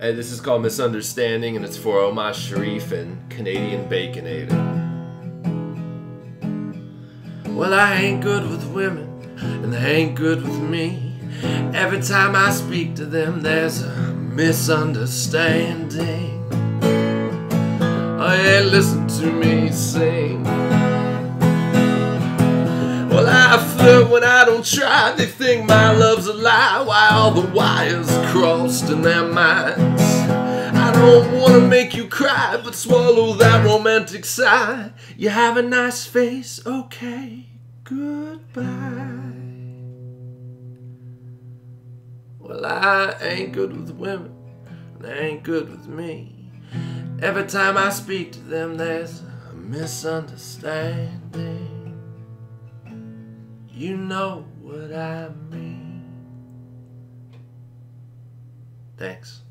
Hey, this is called Misunderstanding, and it's for Omar Sharif and Canadian Baconator. Well, I ain't good with women, and they ain't good with me. Every time I speak to them, there's a misunderstanding. Oh, yeah, listen to me sing. Try. They think my love's a lie. Why all the wires crossed in their minds? I don't wanna make you cry, but swallow that romantic sigh. You have a nice face, okay, goodbye. Well, I ain't good with women, they ain't good with me. Every time I speak to them, there's a misunderstanding. You know what I mean. Thanks.